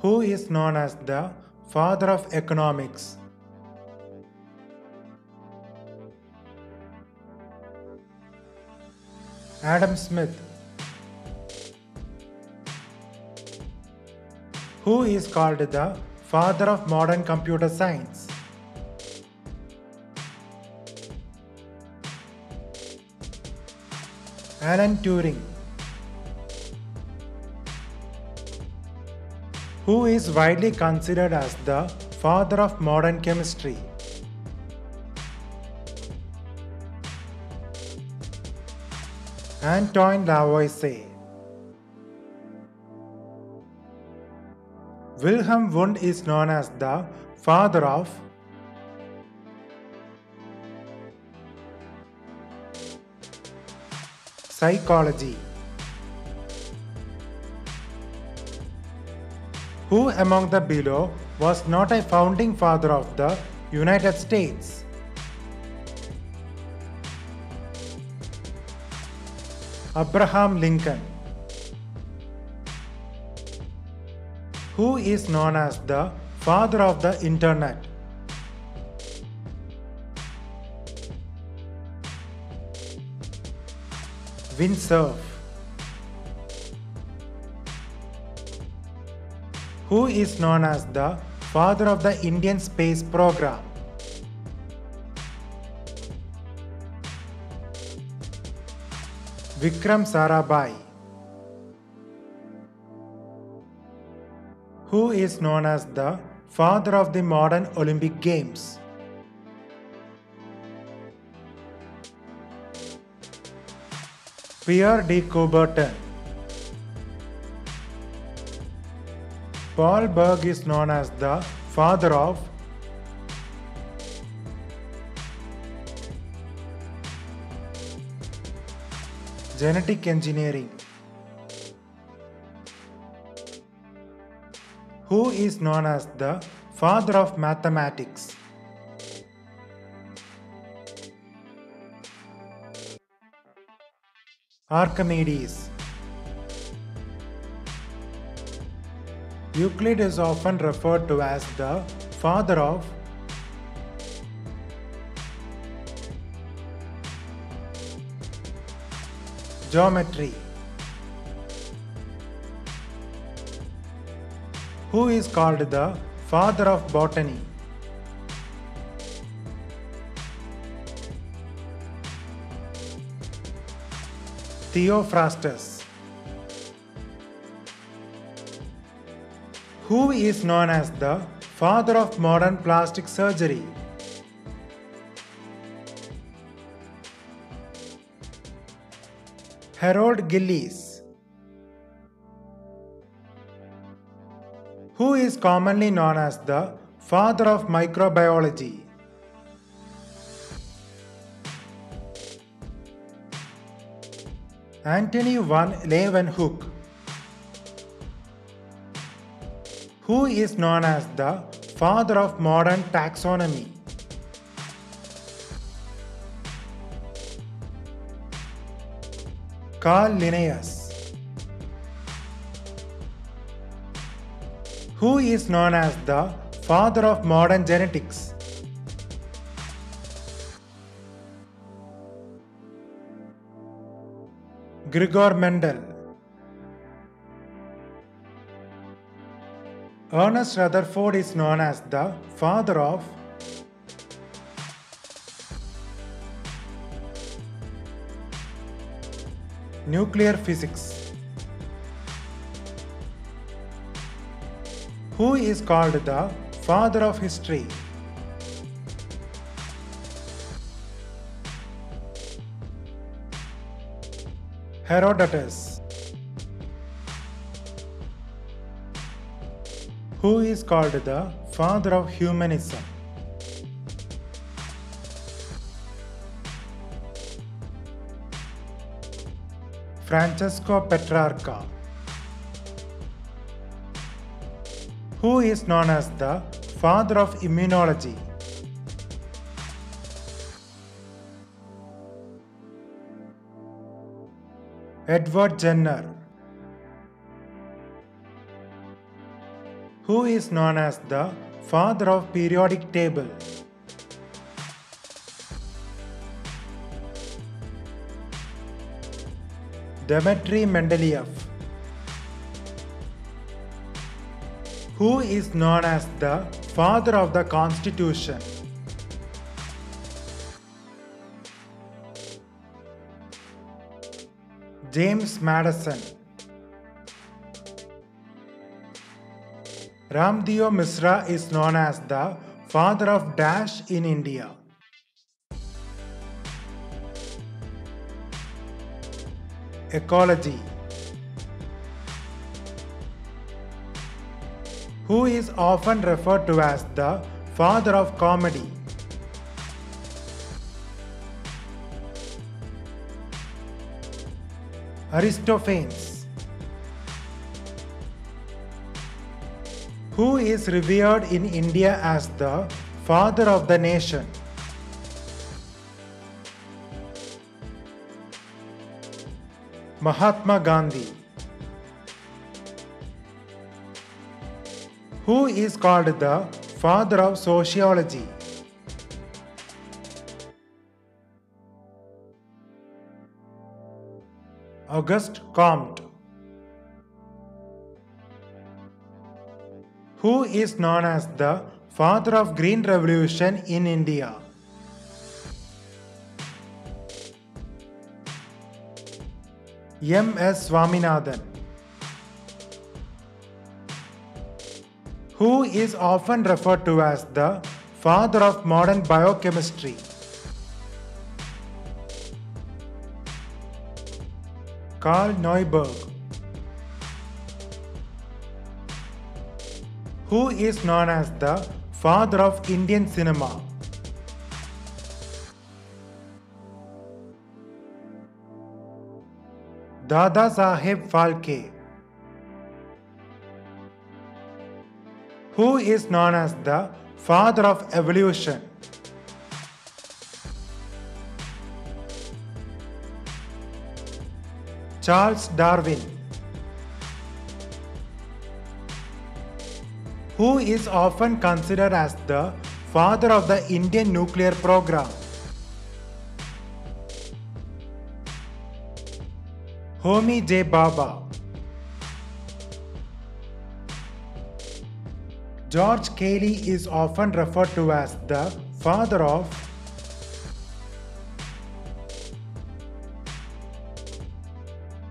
who is known as the father of economics. Adam Smith, who is called the father of modern computer science. Alan Turing, who is widely considered as the father of modern chemistry. Antoine Lavoisier. Wilhelm Wundt is known as the father of psychology. Who among the below was not a founding father of the United States? Abraham Lincoln. Who is known as the father of the internet? Vint Cerf. Who is known as the father of the Indian space program? Vikram Sarabhai. Who is known as the father of the modern Olympic Games? Pierre de Coubertin. Paul Berg is known as the father of genetic engineering. Who is known as the father of mathematics? Archimedes. Euclid is often referred to as the father of geometry. Who is called the father of botany? Theophrastus. Who is known as the father of modern plastic surgery? Harold Gillies. Who is commonly known as the father of microbiology? Antony van Leeuwenhoek. Who is known as the father of modern taxonomy? Carl Linnaeus. Who is known as the father of modern genetics? Gregor Mendel. Ernest Rutherford is known as the father of nuclear physics. Who is called the father of history? Herodotus. Who is called the father of humanism? Francesco Petrarca. Who is known as the father of immunology? Edward Jenner. Who is known as the father of periodic table? Dmitry Mendeleev. Who is known as the father of the constitution? James Madison. Ramdeo Misra is known as the father of Dash in India. Ecology. Who is often referred to as the father of comedy? Aristophanes. Who is revered in India as the father of the nation? Mahatma Gandhi. Who is called the father of sociology? Auguste Comte. Who is known as the father of Green Revolution in India? M. S. Swaminathan. Who is often referred to as the father of modern biochemistry? Carl Neuberg. Who is known as the father of Indian cinema? Dada Saheb Phalke. Who is known as the father of evolution? Charles Darwin. Who is often considered as the father of the Indian nuclear program? Homi J. Bhabha. George Cayley is often referred to as the father of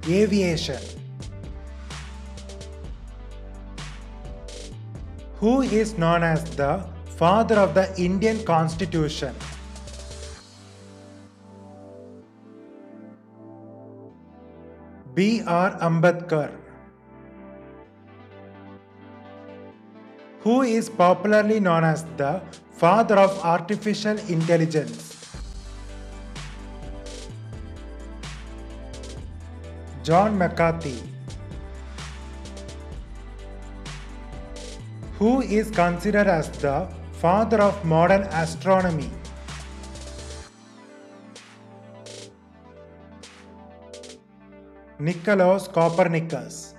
aviation. Who is known as the father of the Indian Constitution? B. R. Ambedkar. Who is popularly known as the father of artificial intelligence? John McCarthy. Who is considered as the father of modern astronomy? Nicolaus Copernicus.